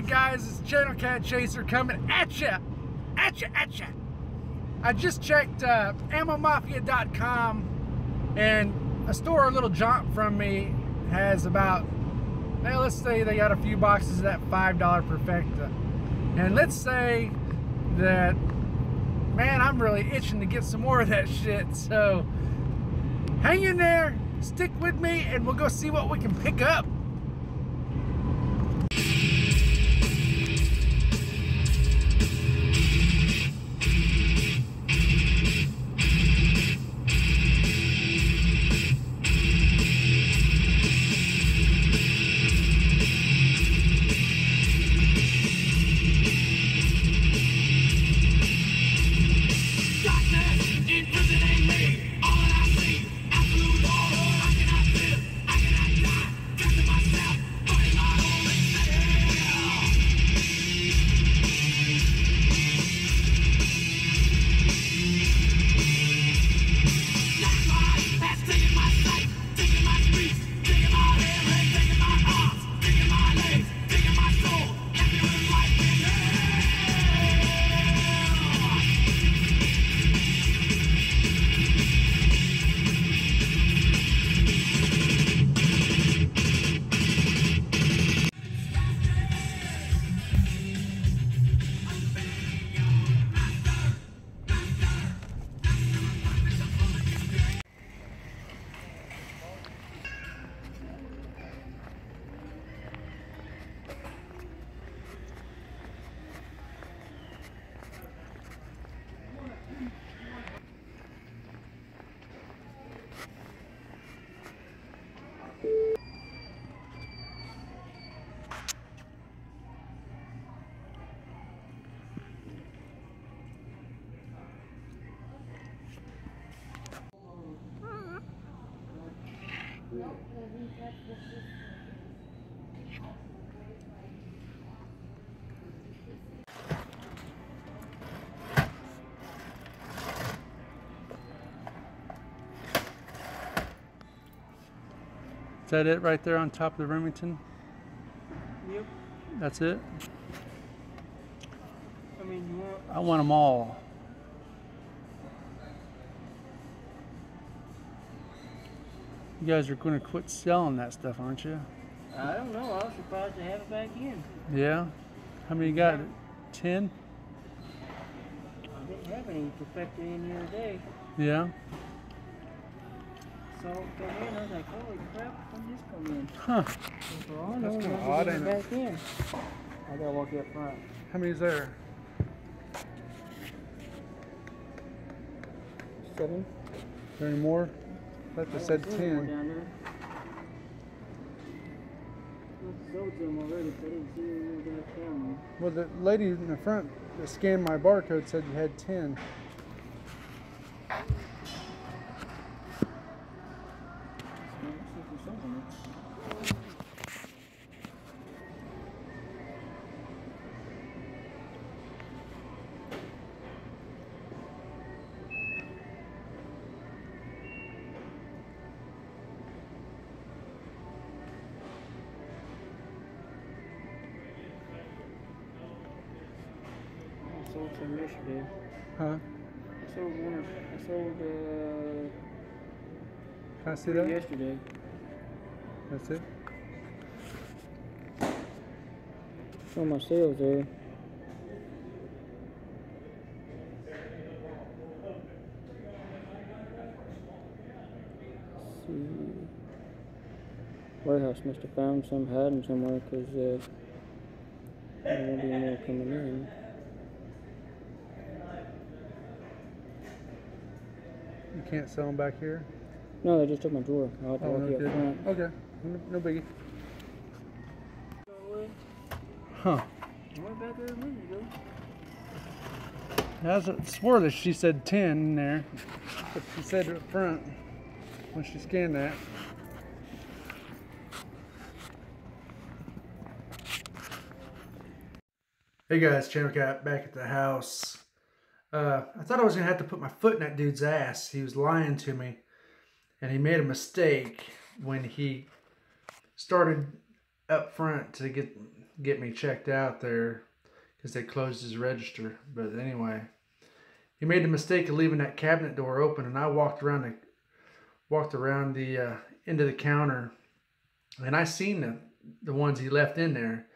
guys, it's Channel Cat Chaser coming at ya, at ya, at ya. I just checked uh, AmmoMafia.com and a store a little jaunt from me has about, well, let's say they got a few boxes of that $5 Perfecta. And let's say that, man, I'm really itching to get some more of that shit. So hang in there, stick with me, and we'll go see what we can pick up. Is that it right there on top of the Remington? Yep. That's it? I mean, want. I want them all. You guys are going to quit selling that stuff, aren't you? I don't know. I was surprised to have it back in. Yeah? How many you got? 10? I didn't have any perfected in the other day. Yeah? So it come in. I was like, holy crap, when this come in? Huh. So for all I know, That's kinda I odd, get ain't it? back in. I gotta walk up front. How many's there? Seven. Is there any more? I thought they said There's one more 10. Down there. I sold some already, so I didn't see any more down camera. Well, the lady in the front that scanned my barcode said you had 10. Sold some yesterday. Huh? I sold one. I sold uh, Can I see that? yesterday. That's it? Show my sales there. Warehouse must have found some hiding somewhere because uh, there won't be more coming in. You can't sell them back here? No, they just took my drawer. I'll have to Oh, walk no you up front. Okay. No, no biggie. Huh. Went back a. I was- swore that she said 10 in there. But she said it up front when she scanned that. Hey guys, Channel Cat back at the house. Uh, I thought I was gonna have to put my foot in that dude's ass. He was lying to me, and he made a mistake when he started up front to get get me checked out there because they closed his register. But anyway, he made the mistake of leaving that cabinet door open, and I walked around the walked around the uh, end of the counter, and I seen the the ones he left in there.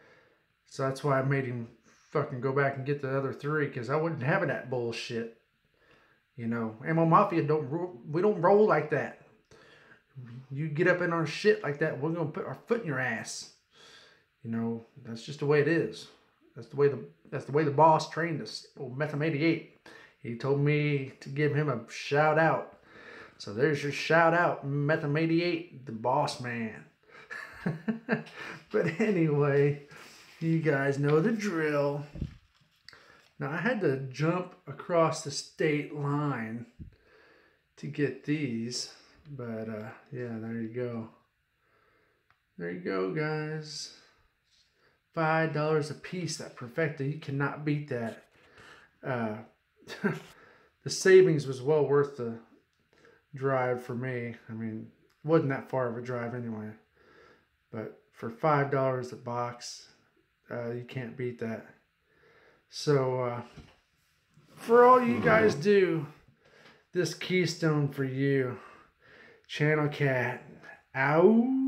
So that's why I made him fucking go back and get the other three because I wasn't having that bullshit. You know, Ammo Mafia don't ro- we don't roll like that. You get up in our shit like that, we're gonna put our foot in your ass. You know, that's just the way it is. That's the way the that's the way the boss trained us. Old Metham 88. He told me to give him a shout out. So there's your shout out, Metham 88, the boss man. but anyway, you guys know the drill. Now I had to jump across the state line to get these, but uh, yeah, there you go. There you go, guys. Five dollars a piece. That perfecta, you cannot beat that. Uh, the savings was well worth the drive for me. I mean, wasn't that far of a drive anyway. But for five dollars a box, uh, you can't beat that. So, uh, for all you guys do, this keystone for you, Channel Cat, out.